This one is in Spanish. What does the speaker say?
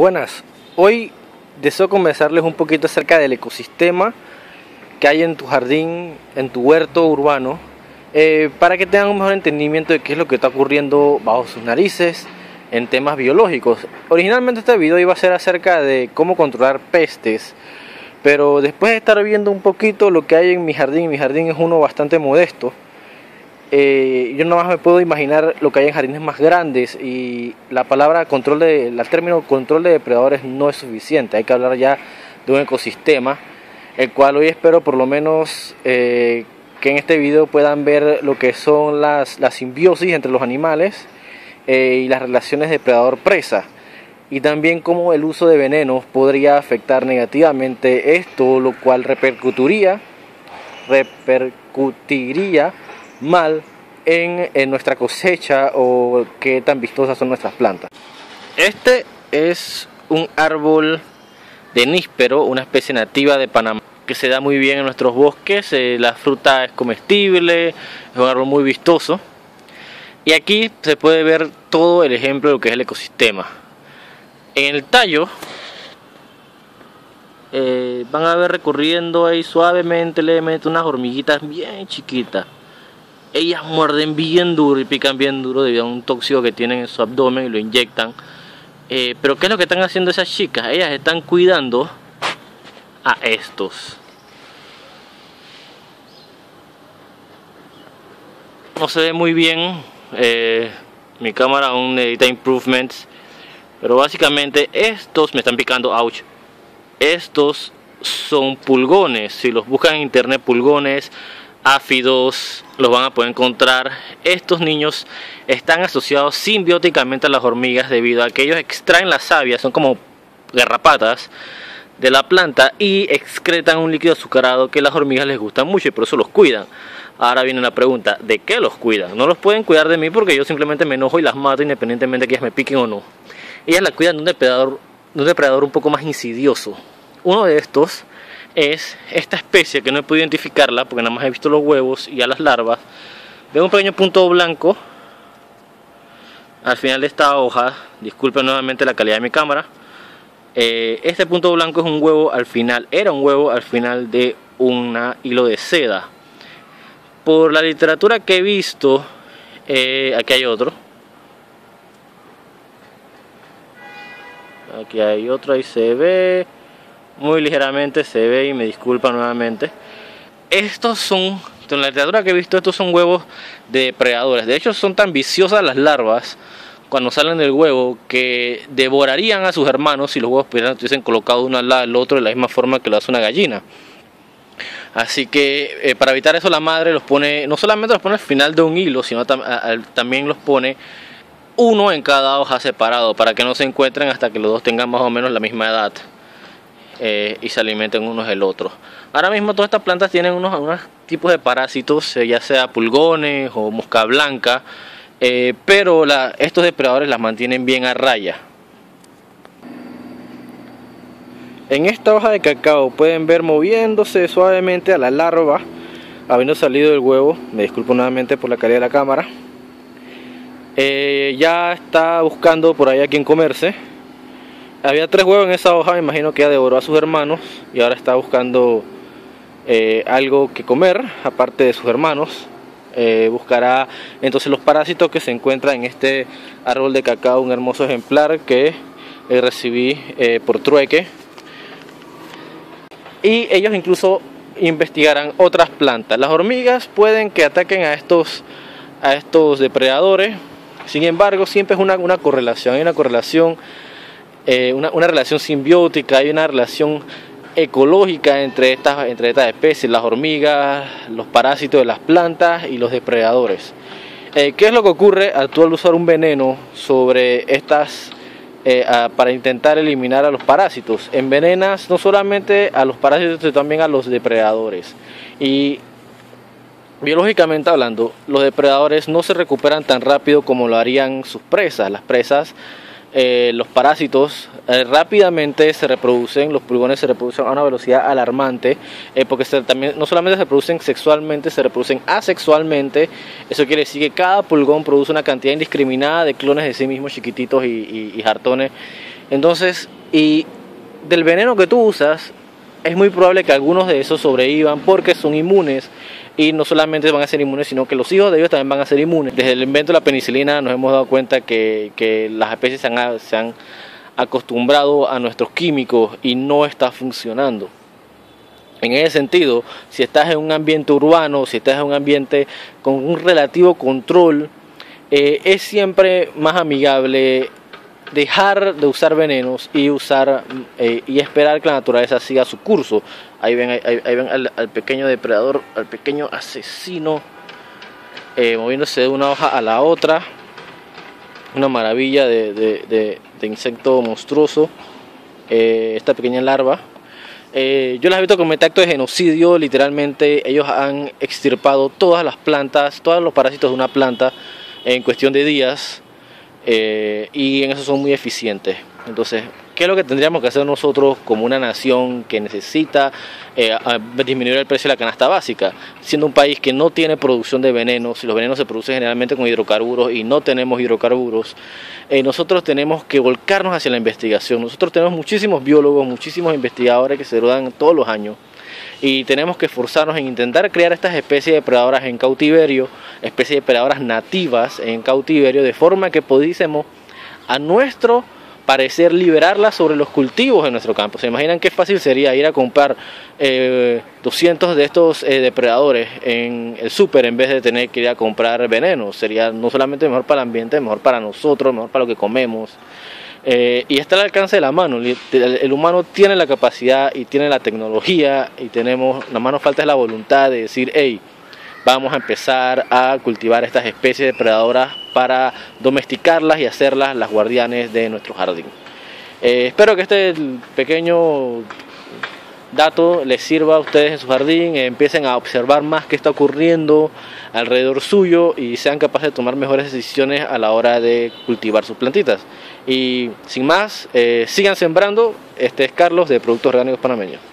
Buenas, hoy deseo conversarles un poquito acerca del ecosistema que hay en tu jardín, en tu huerto urbano, eh, para que tengan un mejor entendimiento de qué es lo que está ocurriendo bajo sus narices en temas biológicos. Originalmente este video iba a ser acerca de cómo controlar pestes, pero después de estar viendo un poquito lo que hay en mi jardín, mi jardín es uno bastante modesto, eh, yo nada más me puedo imaginar lo que hay en jardines más grandes y la palabra control de, el término control de depredadores no es suficiente, hay que hablar ya de un ecosistema, el cual hoy espero por lo menos eh, que en este video puedan ver lo que son las, la simbiosis entre los animales eh, y las relaciones depredador-presa y también cómo el uso de venenos podría afectar negativamente esto, lo cual repercutiría, repercutiría mal en, nuestra cosecha o qué tan vistosas son nuestras plantas. Este es un árbol de níspero, una especie nativa de Panamá que se da muy bien en nuestros bosques, eh, la fruta es comestible, es un árbol muy vistoso. Y aquí se puede ver todo el ejemplo de lo que es el ecosistema. En el tallo eh, van a ver recorriendo ahí suavemente, levemente unas hormiguitas bien chiquitas ellas muerden bien duro y pican bien duro debido a un tóxico que tienen en su abdomen y lo inyectan. Eh, pero ¿qué es lo que están haciendo esas chicas? Ellas están cuidando a estos. No se ve muy bien. Eh, mi cámara aún necesita improvements. Pero básicamente estos me están picando. Ouch. Estos son pulgones. Si los buscan en internet, pulgones áfidos, los van a poder encontrar. Estos niños están asociados simbióticamente a las hormigas debido a que ellos extraen la savia, son como garrapatas de la planta y excretan un líquido azucarado que las hormigas les gusta mucho y por eso los cuidan. Ahora viene la pregunta, ¿de qué los cuidan? No los pueden cuidar de mí porque yo simplemente me enojo y las mato independientemente de que ellas me piquen o no. Ellas la cuidan de un depredador, de un depredador un poco más insidioso. Uno de estos es esta especie que no he podido identificarla porque nada más he visto los huevos y a las larvas. Veo un pequeño punto blanco al final de esta hoja. Disculpen nuevamente la calidad de mi cámara. Eh, este punto blanco es un huevo al final, era un huevo al final de un hilo de seda. Por la literatura que he visto, eh, aquí hay otro. Aquí hay otro, ahí se ve muy ligeramente se ve y me disculpa nuevamente. Estos son, en la literatura que he visto, estos son huevos de depredadores. De hecho, son tan viciosas las larvas cuando salen del huevo que devorarían a sus hermanos si los huevos estuviesen colocados uno al lado del otro de la misma forma que lo hace una gallina. Así que eh, para evitar eso la madre los pone, no solamente los pone al final de un hilo, sino también los pone uno en cada hoja separado para que no se encuentren hasta que los dos tengan más o menos la misma edad. Eh, y se alimenten unos del otro. Ahora mismo todas estas plantas tienen unos tipos de parásitos, eh, ya sea pulgones o mosca blanca, eh, pero estos depredadores las mantienen bien a raya. En esta hoja de cacao pueden ver moviéndose suavemente a la larva, habiendo salido del huevo, me disculpo nuevamente por la calidad de la cámara. ya está buscando por ahí a quien comerse había tres huevos en esa hoja, me imagino que ya devoró a sus hermanos y ahora está buscando eh, algo que comer, aparte de sus hermanos. Eh, buscará entonces los parásitos que se encuentran en este árbol de cacao, un hermoso ejemplar que eh, recibí por trueque. Y ellos incluso investigarán otras plantas. Las hormigas pueden que ataquen a estos, a estos depredadores, sin embargo siempre es una, una correlación, hay una correlación eh, una, relación simbiótica, hay una relación ecológica entre estas, entre estas especies, las hormigas, los parásitos de las plantas y los depredadores. Eh, ¿Qué es lo que ocurre al usar un veneno sobre estas eh, para intentar eliminar a los parásitos? Envenenas no solamente a los parásitos, sino también a los depredadores. Y biológicamente hablando, los depredadores no se recuperan tan rápido como lo harían sus presas. Las presas eh, los parásitos eh, rápidamente se reproducen, los pulgones se reproducen a una velocidad alarmante, eh, porque también no solamente se reproducen sexualmente, se reproducen asexualmente. Eso quiere decir que cada pulgón produce una cantidad indiscriminada de clones de sí mismos chiquititos y, y, jartones. Entonces, y del veneno que tú usas, es muy probable que algunos de esos sobrevivan porque son inmunes y no solamente van a ser inmunes, sino que los hijos de ellos también van a ser inmunes. Desde el invento de la penicilina nos hemos dado cuenta que, que las especies se han, acostumbrado a nuestros químicos y no está funcionando. En ese sentido, si estás en un ambiente urbano, si estás en un ambiente con un relativo control, eh, es siempre más amigable dejar de usar venenos y usar eh, y esperar que la naturaleza siga su curso. Ahí ven, ahí, al, pequeño depredador, al pequeño asesino eh, moviéndose de una hoja a la otra. Una maravilla de, insecto monstruoso. Eh, esta pequeña larva. yo las he visto con acto de genocidio. Literalmente ellos han extirpado todas las plantas, todos los parásitos de una planta en cuestión de días eh, y en eso son muy eficientes. Entonces, ¿qué es lo que tendríamos que hacer nosotros como una nación que necesita eh, disminuir el precio de la canasta básica? Siendo un país que no tiene producción de venenos, los venenos se producen generalmente con hidrocarburos y no tenemos hidrocarburos, eh, nosotros tenemos que volcarnos hacia la investigación. Nosotros tenemos muchísimos biólogos, muchísimos investigadores que se dan todos los años y tenemos que esforzarnos en intentar crear estas especies de depredadoras en cautiverio, especies de depredadoras nativas en cautiverio, de forma que pudiésemos a nuestro parecer liberarlas sobre los cultivos en nuestro campo. ¿Se imaginan qué fácil sería ir a comprar 200 eh, de estos eh, depredadores en el súper en vez de tener que ir a comprar veneno? Sería no solamente mejor para el ambiente, mejor para nosotros, mejor para lo que comemos. Eh, y está al alcance de la mano. El, humano tiene la capacidad y tiene la tecnología y tenemos, la mano falta es la voluntad de decir, hey, vamos a empezar a cultivar estas especies depredadoras para domesticarlas y hacerlas las guardianes de nuestro jardín. Eh, espero que este pequeño dato les sirva a ustedes en su jardín, empiecen a observar más qué está ocurriendo alrededor suyo y sean capaces de tomar mejores decisiones a la hora de cultivar sus plantitas. Y sin más, eh, sigan sembrando. Este es Carlos de Productos Orgánicos Panameños.